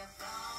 Yeah.